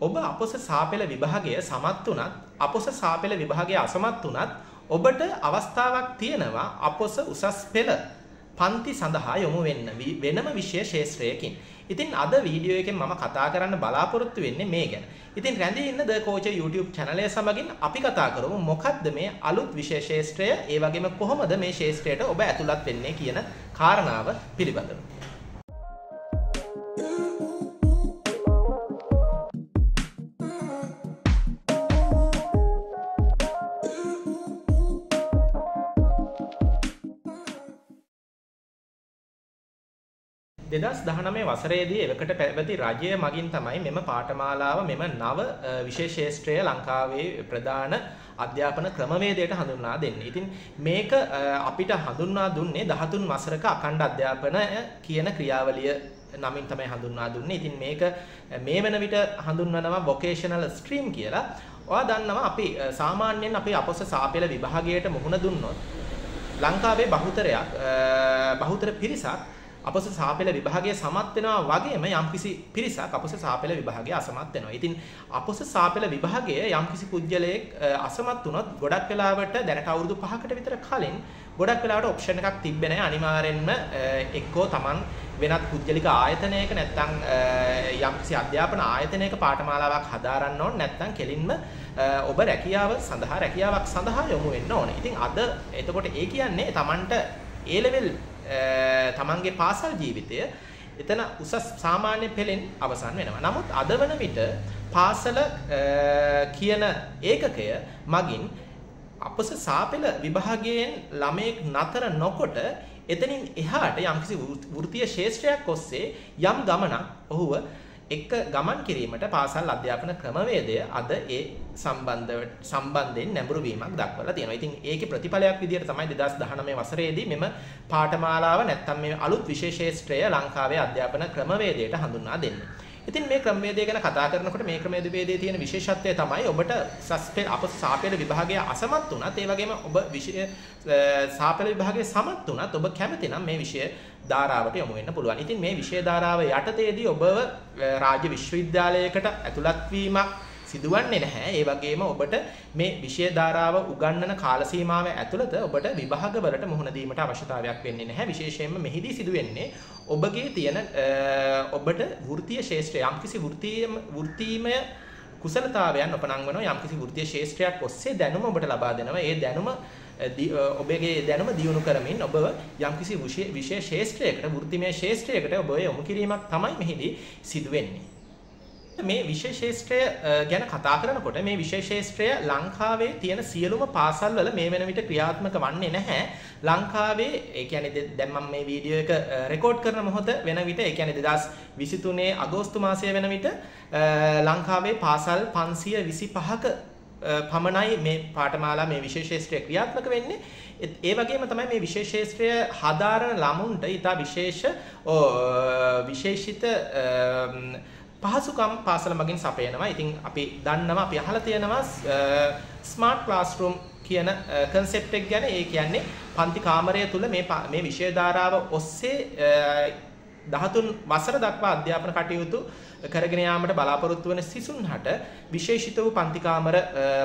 ඔබ අපොස සාපෙළ විභාගය සමත් වුණත් අපොස සාපෙළ විභාගය අසමත් වුණත් ඔබට අවස්ථාවක් තියෙනවා අපොස උසස් පෙළ පන්ති සඳහා යොමු වෙන්න වෙනම විෂය ශාස්ත්‍රයකින්. ඉතින් අද වීඩියෝ එකෙන් මම කතා කරන්න බලාපොරොත්තු වෙන්නේ මේ ගැන. ඉතින් රැඳී ඉන්න ද කෝච YouTube channel එක සමගින් අපි කතා කරමු මොකක්ද මේ අලුත් විෂය ශාස්ත්‍රය ඒ වගේම කොහොමද මේ ශාස්ත්‍රයට ඔබ ඇතුළත් වෙන්නේ කියන කාරණාව පිළිබඳව. දෙදස් දහනමේ වසරේදී එවකට පැවති රජය මගින් තමයි මෙම පාඨමාලාව මෙම නව විශේෂේෂත්‍රය ලංකාවේ ප්‍රධාන අධ්‍යාපන ක්‍රමවේදයට හඳුන්වා දෙන්නේ. ඉතින් මේක අපිට හඳුන්වා දුන්නේ 13 වසරක අඛණ්ඩ අධ්‍යාපනය කියන ක්‍රියාවලිය නමින් තමයි හඳුන්වා දුන්නේ. ඉතින් මේක මේ වෙන විට හඳුන්වනවා vocational stream කියලා. ඔයා දන්නවා අපි සාමාන්‍යයෙන් අපි අපොස සාපෙළ විභාගයට මුහුණ දුන්නොත් ලංකාවේ බහුතරයක් බහුතර පිරිසක් අපොස සාපෙළ විභාගයේ සමත් වෙනවා වගේම යම්කිසි පිරිසක් අපොස සාපෙළ විභාගයේ අසමත් වෙනවා. ඉතින් අපොස සාපෙළ විභාගයේ යම්කිසි පුජ්‍යලයක් අසමත් වුණොත් ගොඩක් වෙලාවට දැනට අවුරුදු 5කට විතර කලින් ගොඩක් වෙලාවට ඔප්ෂන් එකක් තිබ්බේ නැහැ. අනිවාර්යෙන්ම එක්කෝ Taman වෙනත් පුජ්‍යලික ආයතනයක නැත්නම් යම්කිසි අධ්‍යාපන ආයතනයක පාඨමාලාවක් හදාරන්න ඕන නැත්නම් කෙලින්ම ඔබ රැකියාව සඳහා රැකියාවක් සඳහා යොමු වෙන්න ඕනේ. ඉතින් අද එතකොට ඒ කියන්නේ Tamanට A level තමන්ගේ පාසල් ජීවිතය එතන උසස් සාමාන්‍ය පෙළෙන් අවසන් වෙනවා. නමුත් අද වන විට පාසල කියන ඒකකය මගින් අපස සාපෙළ විභාගයෙන් ළමයෙක් නතර නොකොට එතනින් එහාට යම්කිසි වෘත්තීය ශාස්ත්‍රයක් ඔස්සේ යම් ගමනක් ඔහුව එක්ක ගමන් කිරීමට පාසල් අධ්‍යාපන ක්‍රමවේදය අද ඒ සම්බන්ධ සම්බන්ධයෙන් නැඹුරු වීමක් දක්වලා තියෙනවා. ඉතින් ඒකේ ප්‍රතිඵලයක් විදිහට තමයි 2019 වසරේදී මෙම පාඨමාලාව නැත්තම් මේ අලුත් විශේෂේත්‍රය ලංකාවේ අධ්‍යාපන ක්‍රමවේදයට හඳුන්වා දෙන්නේ. ඉතින් මේ ක්‍රමවේදය ගැන කතා කරනකොට මේ ක්‍රමවේදයේ තියෙන විශේෂත්වය තමයි ඔබට සස්පෙල් අප සාපේල විභාගයේ අසමත් වුණත් ඒ වගේම ඔබ විෂය සාපේල විභාගයේ සමත් වුණත් ඔබ කැමති නම් මේ විෂය ධාරාවට යොමු වෙන්න පුළුවන්. ඉතින් මේ විෂය ධාරාව යටතේදී ඔබව රාජ්‍ය විශ්වවිද්‍යාලයකට ඇතුළත් වීමක් සිදුවන්නේ නැහැ. ඒ වගේම ඔබට මේ විෂය ධාරාව උගන්වන කාල සීමාව ඇතුළත ඔබට විභාගවලට මුහුණ දීමට අවශ්‍යතාවයක් වෙන්නේ නැහැ. විශේෂයෙන්ම මෙහිදී සිදුවෙන්නේ ඔබගේ තියෙන ඔබට වෘත්තීය ශාස්ත්‍රය යම්කිසි වෘත්තීය වෘත්තීමය කුසලතාවයන් ඔපනංවන යම්කිසි වෘත්තීය ශාස්ත්‍රයක් ඔස්සේ දැනුම ඔබට ලබා දෙනවා. ඒ දැනුම ඔබගේ දැනුම දියුණු කරමින් ඔබ යම්කිසි විශේෂ ශාස්ත්‍රයකට වෘත්තිමය ශාස්ත්‍රයකට ඔබ යොමු කිරීමක් තමයි මෙහිදී සිදුවෙන්නේ. මේ විශේෂේත්‍රය ගැන කතා කරනකොට මේ විශේෂේත්‍රය ලංකාවේ තියෙන සියලුම පාසල්වල මේ වෙන විට ක්‍රියාත්මක වන්නේ නැහැ. ලංකාවේ ඒ කියන්නේ දැන් මම මේ වීඩියෝ එක රෙකෝඩ් කරන මොහොත වෙන විට ඒ කියන්නේ 2023 අගෝස්තු මාසය වෙන විට ලංකාවේ පාසල් 525ක පමණයි මේ පාඨමාලා මේ විශේෂේත්‍රය ක්‍රියාත්මක වෙන්නේ. ඒ වගේම තමයි මේ විශේෂේත්‍රය හදාරන ළමුන්ට ඊට විශේෂ විශේෂිත පහසුකම් පාසල මගින් සපයනවා. ඉතින් අපි දන්නවා අපි අහලා තියෙනවා ස්මාර්ට් ක්ලාස්රූම් කියන කන්සෙප්ට් එක ගැන. ඒ කියන්නේ පන්ති කාමරය තුල මේ මේ විෂය ධාරාව ඔස්සේ 13 වසර දක්වා අධ්‍යාපන කටයුතු කරගෙන යාමට බලාපොරොත්තු වන සිසුන්හට විශේෂිත වූ පන්ති කාමර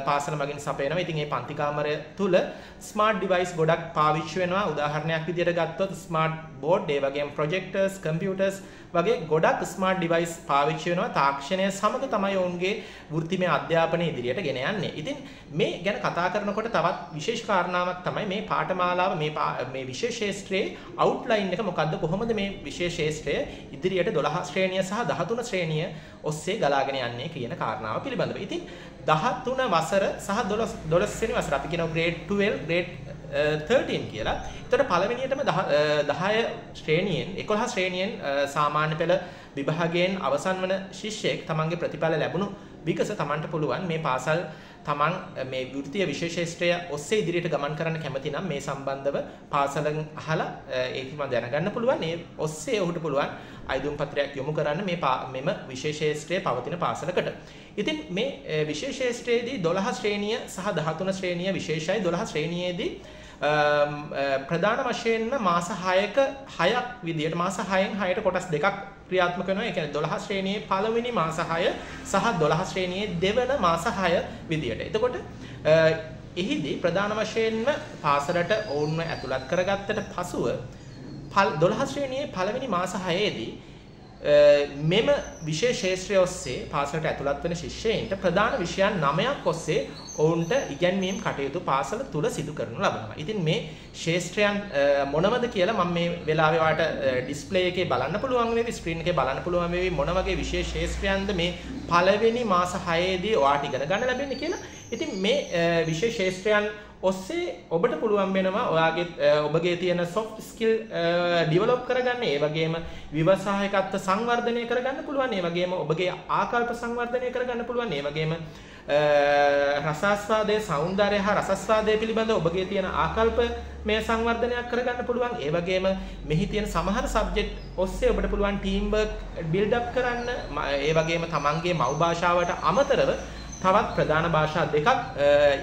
පාසල මගින් සපයනවා. ඉතින් මේ පන්ති කාමරය තුල ස්මාර්ට් ඩිවයිස් ගොඩක් පාවිච්චි වෙනවා. උදාහරණයක් විදිහට ගත්තොත් ස්මාර්ට් බෝඩ්, ඒ වගේම ප්‍රොජෙක්ටර්ස්, කම්පියුටර්ස් වගේ ගොඩක් ස්මාර්ට් ඩිවයිස් පාවිච්චි වෙනවා තාක්ෂණය සමග තමයි ඔවුන්ගේ වෘත්තිමය අධ්‍යාපනය ඉදිරියට ගෙන යන්නේ. ඉතින් මේ ගැන කතා කරනකොට තවත් විශේෂ කාරණාවක් තමයි මේ පාඨමාලාව මේ මේ විශේෂ ශාස්ත්‍රයේ අවුට්ලයින් එක මොකද්ද කොහොමද මේ විශේෂ ශාස්ත්‍රය ඉදිරියට 12 ශ්‍රේණිය සහ 13 ශ්‍රේණිය ඔස්සේ ගලාගෙන යන්නේ කියන කාරණාව පිළිබඳව. ඉතින් 13 වසර සහ 12 12 වෙනි වසර අපි කියනවා grade 12 grade uh, 13 කියලා. එතකොට පළවෙනියටම 10 uh, ශ්‍රේණියෙන් 11 ශ්‍රේණියෙන් uh, සාමාන්‍ය පෙළ විභාගයෙන් අවසන් වන ශිෂ්‍යයෙක් තමන්ගේ ප්‍රතිඵල ලැබුණු විකස තමන්ට පුළුවන් මේ පාසල් තමන් මේ වෘත්තීය විශේෂේෂ්ත්‍රය ඔස්සේ ඉදිරියට ගමන් කරන්න කැමති නම් මේ සම්බන්ධව පාසලෙන් අහලා ඒක මම දැනගන්න පුළුවන්. ඒ ඔස්සේ ඔහුට පුළුවන් අයිදුම් පත්‍රයක් යොමු කරන්න මේ මෙම විශේෂේෂ්ත්‍රයේ පවතින පාසලකට. ඉතින් මේ විශේෂේෂ්ත්‍රයේදී 12 ශ්‍රේණිය සහ 13 ශ්‍රේණිය විශේෂයි 12 ශ්‍රේණියේදී ප්‍රධාන වශයෙන්ම මාස 6ක 6ක් විදියට මාස 6න් 6ට කොටස් දෙකක් ක්‍රියාත්මක වෙනවා. ඒ කියන්නේ 12 ශ්‍රේණියේ පළවෙනි මාස 6 සහ 12 ශ්‍රේණියේ දෙවන මාස 6 විදියට. එතකොට එහිදී ප්‍රධාන වශයෙන්ම පාසලට ඔවුන්ව ඇතුළත් කරගත්තට පසුව 12 ශ්‍රේණියේ පළවෙනි මාස 6ේදී මෙම විෂය ශාස්ත්‍රය ඔස්සේ පාසලට ඇතුළත් වෙන ශිෂ්‍යයින්ට ප්‍රධාන විෂයන් 9ක් ඔස්සේ ඔවුන්ට ඉගැන්වීම් කටයුතු පාසල තුල සිදු කරනු ලබනවා. ඉතින් මේ ශාස්ත්‍රයන් මොනවද කියලා මම මේ වෙලාවේ වාට ඩිස්ප්ලේ එකේ බලන්න පුළුවන් වේවි ස්ක්‍රීන් එකේ බලන්න පුළුවන් වේවි මොන වගේ විශේෂ ශාස්ත්‍රයන්ද මේ පළවෙනි මාස 6 දී ඔයාට ඉගෙන ගන්න ලැබෙන්නේ කියලා. ඉතින් මේ විශේෂ ශාස්ත්‍රයන් ඔස්සේ ඔබට පුළුවන් වෙනවා ඔයාගේ ඔබගේ තියෙන soft skill develop කරගන්න. ඒ වගේම විවසායකත්ව සංවර්ධනය කරගන්න පුළුවන්. ඒ වගේම ඔබගේ ආකල්ප සංවර්ධනය කරගන්න පුළුවන්. ඒ වගේම රසාස්වාදයේ సౌందර්යය හා රසස්වාදය පිළිබඳ ඔබගේ තියෙන ආකල්ප මේ සංවර්ධනයක් කරගන්න පුළුවන්. ඒ වගේම මෙහි තියෙන සමහර සබ්ජෙක්ට් ඔස්සේ ඔබට පුළුවන් ටීම් වර්ක් බිල්ඩ් අප් කරන්න ඒ වගේම තමන්ගේ මව් භාෂාවට අමතරව තවත් ප්‍රධාන භාෂා දෙකක්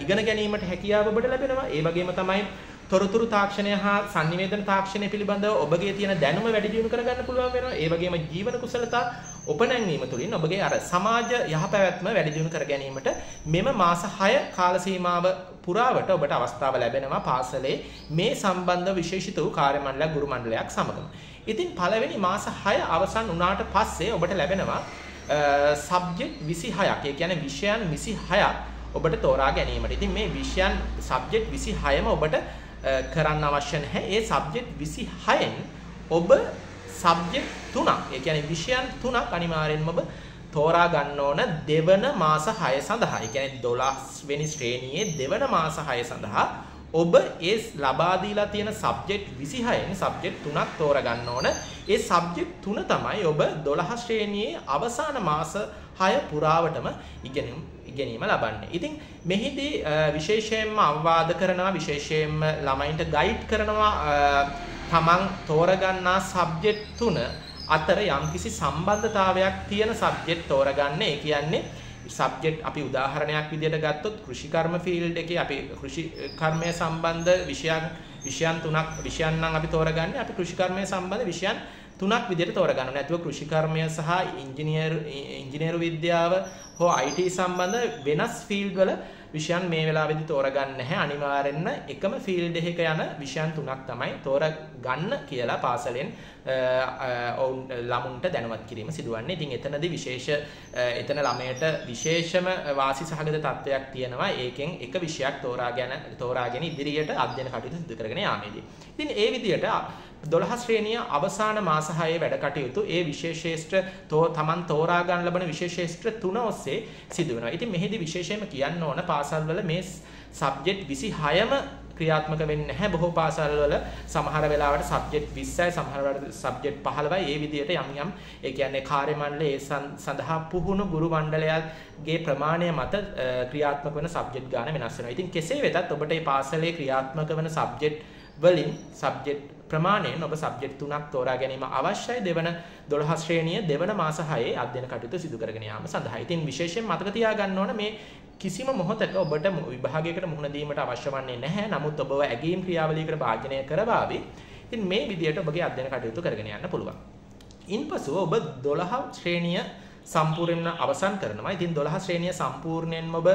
ඉගෙන ගැනීමට හැකියාව ඔබට ලැබෙනවා. ඒ වගේම තමයි තොරතුරු තාක්ෂණය හා sannivedana තාක්ෂණය පිළිබඳව ඔබගේ තියෙන දැනුම වැඩි දියුණු කරගන්න පුළුවන් වෙනවා. ඒ වගේම ජීවන කුසලතා උපනැංවීම තුළින් ඔබගේ අර සමාජ යහපැවැත්ම වැඩි දියුණු කර ගැනීමට මෙම මාස 6 කාල සීමාව පුරාවට ඔබට අවස්ථාව ලැබෙනවා පාසලේ මේ සම්බන්ධ විශේෂිත වූ කාර්ය මණ්ඩලයක් ගුරු මණ්ඩලයක් සමගම. ඉතින් පළවෙනි මාස 6 අවසන් වුණාට පස්සේ ඔබට ලැබෙනවා සබ්ජෙක්ට් 26ක්. ඒ කියන්නේ විෂයන් 26ක් ඔබට තෝරා ගැනීමට. ඉතින් මේ විෂයන් සබ්ජෙක්ට් 26ම ඔබට කරන්න අවශ්‍ය නැහැ. ඒ සබ්ජෙක්ට් 26න් ඔබ සබ්ජෙක්ට් තුනක්, ඒ කියන්නේ විෂයන් තුනක් අනිවාර්යෙන්ම ඔබ තෝරා ගන්න ඕන දෙවන මාස 6 සඳහා. ඒ කියන්නේ 12 වෙනි ශ්‍රේණියේ දෙවන මාස 6 සඳහා ඔබ ඒ ලබා දීලා තියෙන සබ්ජෙක්ට් 26න් සබ්ජෙක්ට් තුනක් තෝරගන්න ඕන. ඒ සබ්ජෙක්ට් තුන තමයි ඔබ 12 ශ්‍රේණියේ අවසාන මාස 6 පුරාවටම ඉගෙනීම ඉගෙනීම ලබන්නේ. ඉතින් මෙහිදී විශේෂයෙන්ම අවවාද කරනවා විශේෂයෙන්ම ළමයින්ට ගයිඩ් කරනවා තමන් තෝරගන්නා සබ්ජෙක්ට් තුන අතර යම්කිසි සම්බන්ධතාවයක් තියෙන සබ්ජෙක්ට් තෝරගන්න. ඒ කියන්නේ සබ්ජෙක්ට් අපි උදාහරණයක් විදිහට ගත්තොත් කෘෂිකර්ම ෆීල්ඩ් එකේ අපි කෘෂිකර්මය සම්බන්ධ විෂයන් විෂයන් තුනක් විෂයන් නම් අපි තෝරගන්නේ අපි කෘෂිකර්මය සම්බන්ධ විෂයන් තුනක් විදිහට තෝරගන්නවා. නැතුව කෘෂිකර්මය සහ ඉංජිනේරු ඉංජිනේරු විද්‍යාව හෝ IT සම්බන්ධ වෙනස් ෆීල්ඩ් වල විෂයන් මේ වෙලාවේදී තෝරගන්න නැහැ. අනිවාර්යෙන්ම එකම ෆීල්ඩ් එකක යන විෂයන් තුනක් තමයි තෝරගන්න කියලා පාසලෙන් ඔවුන් ළමුන්ට දැනුවත් කිරීම සිදුවන්නේ. ඉතින් එතනදී විශේෂ එතන ළමයට විශේෂම වාසි සහගත තත්වයක් තියෙනවා. ඒකෙන් එක විෂයක් තෝරාගෙන තෝරාගෙන ඉදිරියට අධ්‍යයන කටයුතු සිදු කරගෙන යාමේදී. ඉතින් ඒ විදිහට 12 ශ්‍රේණිය අවසාන මාස 6 වැඩ කටයුතු ඒ විශේෂේෂ්ත්‍ර තෝ තමන් තෝරා ගන්න ලබන විශේෂේෂ්ත්‍ර තුන ඔස්සේ සිදු වෙනවා. ඉතින් මෙහිදී විශේෂයෙන්ම කියන්න ඕන පාසල්වල මේ සබ්ජෙක්ට් 26ම ක්‍රියාත්මක වෙන්නේ නැහැ බොහෝ පාසල්වල සමහර වෙලාවට සබ්ජෙක්ට් 20යි සමහර වෙලාවට සබ්ජෙක්ට් 15යි ඒ විදිහට යම් යම් ඒ කියන්නේ කාර්ය මණ්ඩලයේ සඳහා පුහුණු ගුරු මණ්ඩලයගේ ප්‍රමාණය මත ක්‍රියාත්මක වෙන සබ්ජෙක්ට් ගාන වෙනස් වෙනවා. ඉතින් කෙසේ වෙතත් ඔබට මේ පාසලේ ක්‍රියාත්මක වෙන සබ්ජෙක්ට් වලින් සබ්ජෙක්ට් ප්‍රමාණයෙන් ඔබ සබ්ජෙක්ට් තුනක් තෝරා ගැනීම අවශ්‍යයි දෙවන 12 ශ්‍රේණිය දෙවන මාස 6 අධ්‍යයන කටයුතු සිදු කරගෙන යාම සඳහා. ඉතින් විශේෂයෙන් මතක තියාගන්න ඕන මේ කිසිම මොහොතක ඔබට විභාගයකට මුහුණ දීමට අවශ්‍ය වන්නේ නැහැ. නමුත් ඔබව ඇගීම් ක්‍රියාවලියකට භාජනය කරවාවි. ඉතින් මේ විදිහට ඔබගේ අධ්‍යයන කටයුතු කරගෙන යන්න පුළුවන්. ඉන්පසු ඔබ 12 ශ්‍රේණිය සම්පූර්ණයෙන්ම අවසන් කරනවා. ඉතින් 12 ශ්‍රේණිය සම්පූර්ණයෙන්ම ඔබ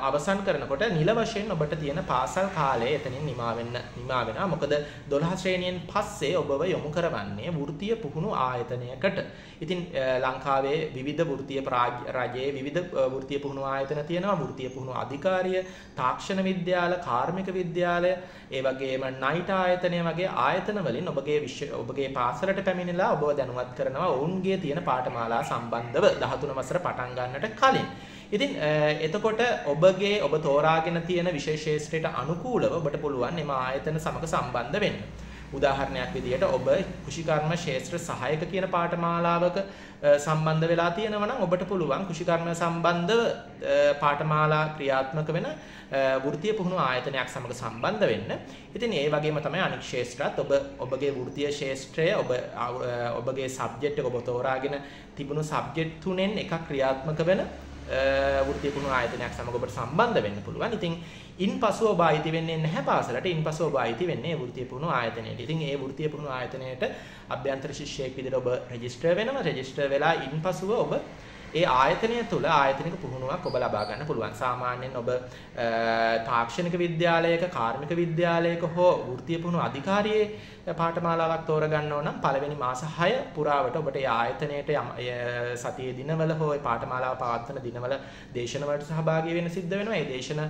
අවසන් කරනකොට නිල වශයෙන් ඔබට තියෙන පාසල් කාලය එතනින් නිමා වෙන්න නිමා වෙනවා. මොකද 12 ශ්‍රේණියෙන් පස්සේ ඔබව යොමු කරවන්නේ වෘත්තීය පුහුණු ආයතනයකට. ඉතින් ලංකාවේ විවිධ වෘත්තීය රජයේ විවිධ වෘත්තීය පුහුණු ආයතන තියෙනවා. වෘත්තීය පුහුණු අධිකාරිය, තාක්ෂණ විද්‍යාල, කාර්මික විද්‍යාලය, ඒ වගේම නයිට් ආයතනය වගේ ආයතන වලින් ඔබගේ ඔබගේ පාසලට පැමිණිලා ඔබව දැනුවත් කරනවා ඔවුන්ගේ තියෙන පාඨමාලා සම්බන්ධව 13 වසර පටන් ගන්නට කලින්. ඉතින් එතකොට ඔබගේ ඔබ තෝරාගෙන තියෙන විශේෂ ශාස්ත්‍රයට අනුකූලව ඔබට පුළුවන් එම ආයතන සමග සම්බන්ධ වෙන්න. උදාහරණයක් විදිහට ඔබ කුෂිකර්ම ශාස්ත්‍ර සහායක කියන පාඨමාලාවක සම්බන්ධ වෙලා තියෙනවා නම් ඔබට පුළුවන් කුෂිකර්ම සම්බන්ධව පාඨමාලා ක්‍රියාත්මක වෙන වෘත්තීය පුහුණු ආයතනයක් සමග සම්බන්ධ වෙන්න. ඉතින් ඒ වගේම තමයි අනික් ශාස්ත්‍රات ඔබ ඔබගේ වෘත්තීය ශාස්ත්‍රය ඔබ ඔබගේ සබ්ජෙක්ට් එක ඔබ තෝරාගෙන තිබුණු සබ්ජෙක්ට් තුනෙන් එකක් ක්‍රියාත්මක වෙන වෘත්තීය පුහුණු ආයතනයක් සමග ඔබට සම්බන්ධ වෙන්න පුළුවන්. ඉතින් ඉන්පසු ඔබ අයිති වෙන්නේ නැහැ පාසලට. ඉන්පසු ඔබ අයිති වෙන්නේ වෘත්තීය පුහුණු ආයතනයට. ඉතින් ඒ වෘත්තීය පුහුණු ආයතනයට අභ්‍යන්තර ශිෂ්‍යයෙක් විදිහට ඔබ රෙජිස්ටර් වෙනවා. රෙජිස්ටර් වෙලා ඉන්පසුව ඔබ ඒ ආයතනය තුළ ආයතනික පුහුණුවක් ඔබ ලබා ගන්න පුළුවන්. සාමාන්‍යයෙන් ඔබ තාක්ෂණික විද්‍යාලයක, කාර්මික විද්‍යාලයක හෝ වෘත්තීය පුහුණු අධිකාරියේ පාඨමාලාවක් තෝරගන්න ඕන නම් පළවෙනි මාස 6 පුරාවට ඔබට ඒ ආයතනයේට සතියේ දිනවල හෝ ඒ පාඨමාලාව පවත්වන දිනවල දේශන වලට සහභාගී වෙන්න සිද්ධ වෙනවා. ඒ දේශන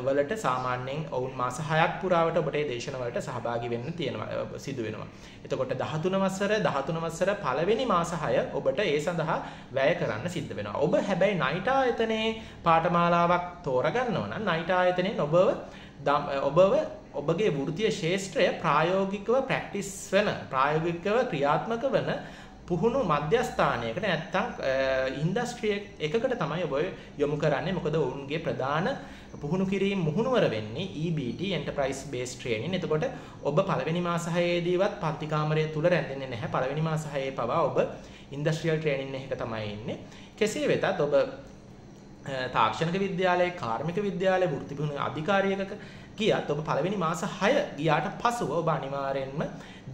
වලට සාමාන්‍යයෙන් ඔවුන් මාස 6ක් පුරාවට ඔබට ඒ දේශන වලට සහභාගී වෙන්න තියෙනවා සිදු වෙනවා. එතකොට 13 වසර 13 වසර පළවෙනි මාස 6 ඔබට ඒ සඳහා වැය කරන්න සිද්ධ වෙනවා. ඔබ හැබැයි නයිට් ආයතනයේ පාඨමාලාවක් තෝරගන්නවා නම් නයිට් ආයතනයෙන් ඔබව ඔබව ඔබගේ වෘත්තීය ශාස්ත්‍රය ප්‍රායෝගිකව ප්‍රැක්ටිස් වෙන ප්‍රායෝගිකව ක්‍රියාත්මක වෙන පුහුණු මධ්‍යස්ථානයකට නැත්තම් ඉන්ඩස්ට්‍රි එකකට තමයි ඔබ යොමු කරන්නේ මොකද ඔවුන්ගේ ප්‍රධාන පුහුණු කිරීම මුහුණුවර වෙන්නේ EBT Enterprise Based Training. එතකොට ඔබ පළවෙනි මාස 6 පන්ති කාමරය තුල රැඳෙන්නේ නැහැ. පළවෙනි මාස 6 පවා ඔබ ඉන්ඩස්ට්‍රියල් ට්‍රේනින් එකක තමයි ඉන්නේ. කෙසේ වෙතත් ඔබ තාක්ෂණික විද්‍යාලයේ කාර්මික විද්‍යාලයේ වෘත්ති පුහුණු අධිකාරියකක ගියත් ඔබ පළවෙනි මාස 6 ගියාට පසුව ඔබ අනිවාර්යෙන්ම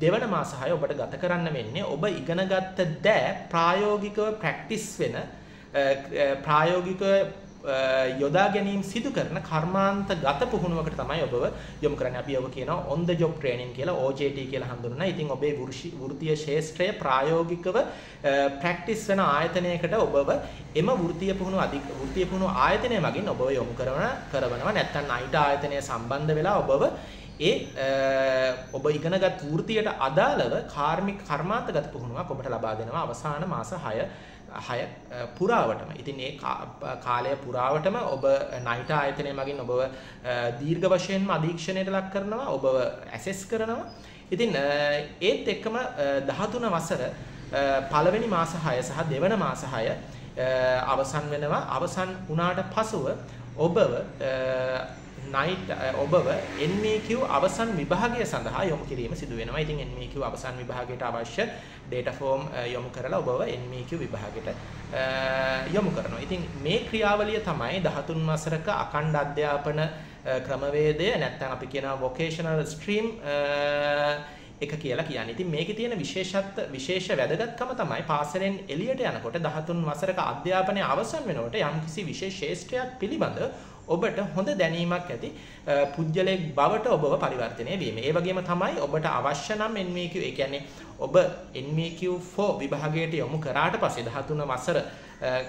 දෙවන මාස 6 ඔබට ගත කරන්න වෙන්නේ ඔබ ඉගෙනගත්ත දෑ ප්‍රායෝගිකව ප්‍රැක්ටිස් වෙන ප්‍රායෝගිකව යොදා ගැනීම සිදු කරන කර්මාන්ත ගත පුහුණුවකට තමයි ඔබව යොමු කරන්නේ. අපි ඔබ කියනවා on the job training කියලා OJT කියලා හඳුන්වනවා. ඉතින් ඔබේ වෘත්තීය ශාස්ත්‍රය ප්‍රායෝගිකව ප්‍රැක්ටිස් වෙන ආයතනයකට ඔබව එම වෘත්තීය පුහුණු අධික වෘත්තීය පුහුණු ආයතනය මගින් ඔබව යොමු කරන කරවනවා. නැත්නම් නයිට් ආයතනය සම්බන්ධ වෙලා ඔබව ඒ ඔබ ඉගෙනගත් වෘත්තියට අදාළව කාර්මික කර්මාන්තගත පුහුණුවක් ඔබට ලබා දෙනවා අවසාන මාස 6 හය පුරාවටම. ඉතින් ඒ කාලය පුරාවටම ඔබ නයිට ආයතනය මගින් ඔබව දීර්ඝ වශයෙන්ම අධීක්ෂණයට ලක් කරනවා, ඔබව ඇසෙස් කරනවා. ඉතින් ඒත් එක්කම 13 වසර පළවෙනි මාස 6 සහ දෙවන මාස 6 අවසන් වෙනවා. අවසන් වුණාට පසුව ඔබව නයිට් ඔබව NMQ අවසන් විභාගය සඳහා යොමු කිරීම සිදු වෙනවා. ඉතින් NMQ අවසන් විභාගයට අවශ්‍ය data form යොමු කරලා ඔබව NMQ විභාගයට යොමු කරනවා. ඉතින් මේ ක්‍රියාවලිය තමයි 13 වසරක අඛණ්ඩ අධ්‍යාපන ක්‍රමවේදය නැත්නම් අපි කියනවා vocational stream එක කියලා කියන්නේ. ඉතින් මේකේ තියෙන විශේෂත්ව විශේෂ වැදගත්කම තමයි පාසලෙන් එළියට යනකොට 13 වසරක අධ්‍යාපනය අවසන් වෙනකොට යම්කිසි විශේෂ ශේෂ්ත්‍රයක් පිළිබඳ ඔබට හොඳ දැනීමක් ඇති පුජ්‍යලයක් බවට ඔබව පරිවර්තනය වීම. ඒ වගේම තමයි ඔබට අවශ්‍ය නම් NMQ ඒ කියන්නේ ඔබ NMQ4 විභාගයට යොමු කරාට පස්සේ 13 වසර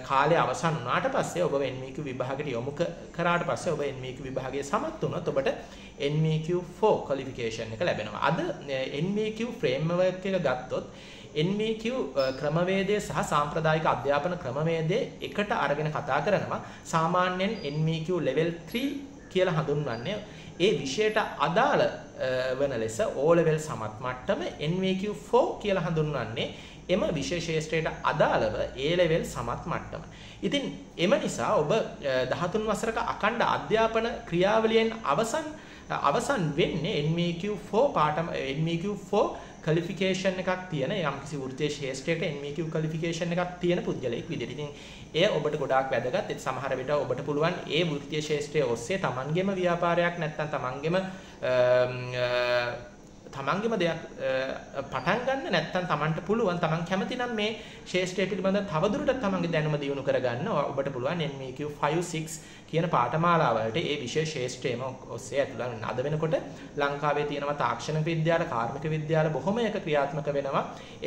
කාලය අවසන් වුණාට පස්සේ ඔබ NMQ විභාගයට යොමු කරාට පස්සේ ඔබ NMQ විභාගයේ සමත් වුණොත් ඔබට NMQ4 qualification එක ලැබෙනවා. අද NMQ framework එක ගත්තොත් NMQ ක්‍රමවේදය සහ සාම්ප්‍රදායික අධ්‍යාපන ක්‍රමවේදය එකට අරගෙන කතා කරනවා. සාමාන්‍යයෙන් NMQ level 3 කියලා හඳුන්වන්නේ ඒ විෂයට අදාළ වන ලෙස O level සමත් මට්ටම NMQ4 කියලා හඳුන්වන්නේ එම විශේෂේෂ්ත්‍රයට අදාළව A level සමත් මට්ටම. ඉතින් එම නිසා ඔබ 13 වසරක අඛණ්ඩ අධ්‍යාපන ක්‍රියාවලියෙන් අවසන් අවසන් වෙන්නේ NMQ4 පාඨම NMQ4 ක්වලිෆිකේෂන් එකක් තියෙන යම්කිසි වෘත්තීය ශාස්ත්‍රයක NMQ ක්වලිෆිකේෂන් එකක් තියෙන පුද්ගලයෙක් විදිහට. ඉතින් එය ඔබට ගොඩාක් වැදගත්. ඒ සමහර විට ඔබට පුළුවන් ඒ වෘත්තීය ශාස්ත්‍රයේ ඔස්සේ තමන්ගේම ව්‍යාපාරයක් නැත්නම් තමන්ගේම තමන්ගේම දෙයක් පටන් ගන්න නැත්නම් තමන්ට පුළුවන් තමන් කැමති නම් මේ ශාස්ත්‍රය පිළිබඳව තවදුරටත් තමන්ගේ දැනුම දියුණු කරගන්න ඔබට පුළුවන් NMQ 5 6 කියන පාඨමාලාවලට ඒ විශේෂ ශාස්ත්‍රයේම ඔස්සේ ඇතුළත් වෙන. අද වෙනකොට ලංකාවේ තියෙනවා තාක්ෂණ විද්‍යාල, කාර්මික විද්‍යාල බොහොමයක ක්‍රියාත්මක වෙනවා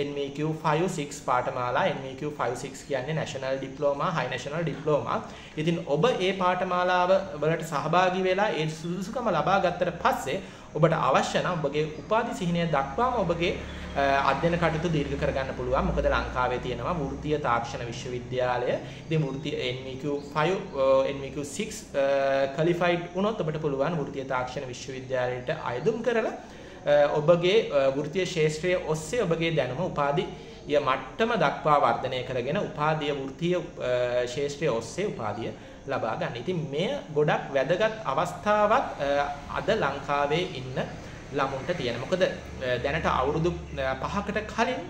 NMQ 5 6 පාඨමාලා. NMQ 5 6 කියන්නේ National Diploma, High National Diploma. ඉතින් ඔබ ඒ පාඨමාලාව වලට සහභාගී වෙලා ඒ සුදුසුකම ලබා ගත්තට පස්සේ ඔබට අවශ්‍ය නම් ඔබගේ උපාධි සිහිනය දක්වාම ඔබගේ අධ්‍යයන කටයුතු දීර්ඝ කරගන්න පුළුවන්. මොකද ලංකාවේ තියෙනවා වෘත්තීය තාක්ෂණ විශ්වවිද්‍යාලය. ඉතින් වෘත්තීය NVQ 5 NVQ 6 qualified වුණොත් ඔබට පුළුවන් වෘත්තීය තාක්ෂණ විශ්වවිද්‍යාලයට අයදුම් කරලා ඔබගේ වෘත්තීය ශාස්ත්‍රයේ ඔස්සේ ඔබගේ දැනුම උපාධි ය මට්ටම දක්වා වර්ධනය කරගෙන උපාධිය වෘත්තීය ශාස්ත්‍රයේ ඔස්සේ උපාධිය ලබා ගන්න. ඉතින් මෙය ගොඩක් වැදගත් අවස්ථාවක් අද ලංකාවේ ඉන්න ළමුන්ට තියෙන. මොකද දැනට අවුරුදු 5කට කලින්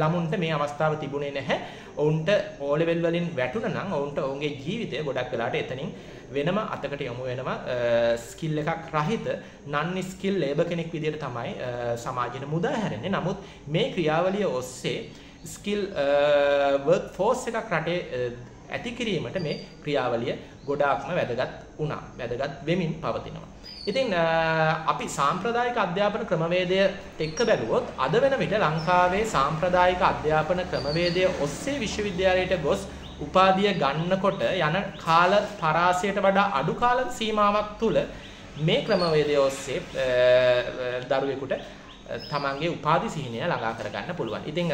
ළමුන්ට මේ අවස්ථාව තිබුණේ නැහැ. ඔවුන්ට O level වලින් වැටුණා නම් ඔවුන්ට ඔවුන්ගේ ජීවිතය ගොඩක් වෙලාට එතනින් වෙනම අතකට යොමු වෙනවා ස්කිල් එකක් රහිත නන් ස්කිල් ලේබර් කෙනෙක් විදිහට තමයි සමාජෙට මුදා හැරෙන්නේ. නමුත් මේ ක්‍රියාවලිය ඔස්සේ ස්කිල් වර්ක් ෆෝස් එකක් රටේ ඇති කිරීමට මේ ක්‍රියාවලිය ගොඩාක්ම වැදගත් වුණා. වැදගත් වෙමින් පවතිනවා. ඉතින් අපි සාම්ප්‍රදායික අධ්‍යාපන ක්‍රමවේදය එක්ක බැලුවොත් අද වෙන විට ලංකාවේ සාම්ප්‍රදායික අධ්‍යාපන ක්‍රමවේදය ඔස්සේ විශ්වවිද්‍යාලයට ගොස් උපාධිය ගන්නකොට යන කාල පරාසයට වඩා අඩු කාල සීමාවක් තුල මේ ක්‍රමවේදය ඔස්සේ දරුවෙකුට තමන්ගේ උපාධි සිහිනය ළඟා කරගන්න පුළුවන්. ඉතින්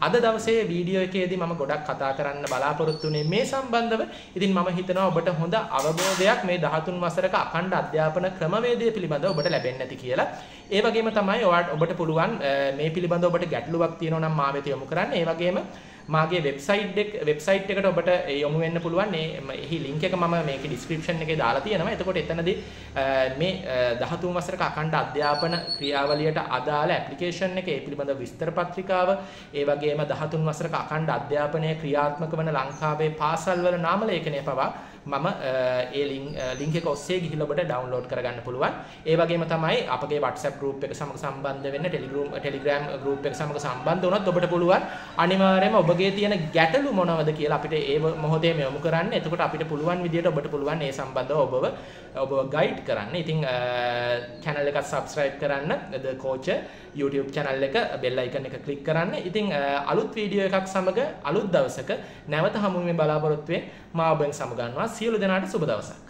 අද දවසේ වීඩියෝ එකේදී මම ගොඩක් කතා කරන්න බලාපොරොත්තු වෙන්නේ මේ සම්බන්ධව. ඉතින් මම හිතනවා ඔබට හොඳ අවබෝධයක් මේ 13 වසරක අඛණ්ඩ අධ්‍යාපන ක්‍රමවේදය පිළිබඳව ඔබට ලැබෙන්නේ නැති කියලා. ඒ වගේම තමයි ඔබට පුළුවන් මේ පිළිබඳව ඔබට ගැටලුවක් තියෙනවා නම් මා වෙත යොමු කරන්න. ඒ වගේම මාගේ වෙබ්සයිට් එක වෙබ්සයිට් එකට ඔබට යොමු වෙන්න පුළුවන්. එහි ලින්ක් එක මම මේකේ ඩිස්ක්‍රිප්ෂන් එකේ දාලා තියෙනවා. එතකොට එතනදී මේ 13 වසරක අඛණ්ඩ අධ්‍යාපන ක්‍රියාවලියට අදාළ ඇප්ලිකේෂන් එක ඒ පිළිබඳ විස්තර පත්‍රිකාව ඒ වගේම 13 වසරක අඛණ්ඩ අධ්‍යාපනය ක්‍රියාත්මක වන ලංකාවේ පාසල්වල නාම ලේඛනය පවා මම ඒ ලින්ක් එක ඔස්සේ ගිහිල්ලා ඔබට ඩවුන්ලෝඩ් කරගන්න පුළුවන්. ඒ වගේම තමයි අපගේ WhatsApp group එක සමග සම්බන්ධ වෙන්න Telegram Telegram group එක සමග සම්බන්ධ වුණොත් ඔබට පුළුවන් අනිවාර්යයෙන්ම ඔබගේ තියෙන ගැටලු මොනවද කියලා අපිට ඒ මොහොතේම යොමු කරන්න. එතකොට අපිට පුළුවන් විදියට ඔබට පුළුවන් ඒ සම්බන්ධව ඔබව ඔබව ගයිඩ් කරන්න. ඉතින් channel එක subscribe කරන්න. The Coach YouTube channel එක bell icon එක click කරන්න. ඉතින් අලුත් වීඩියෝ එකක් සමග අලුත් දවසක නැවත හමු වෙමින් බලාපොරොත්තු වෙමින් මා ඔබෙන් සමගන්නවා සියලු දෙනාට සුබ දවසක්.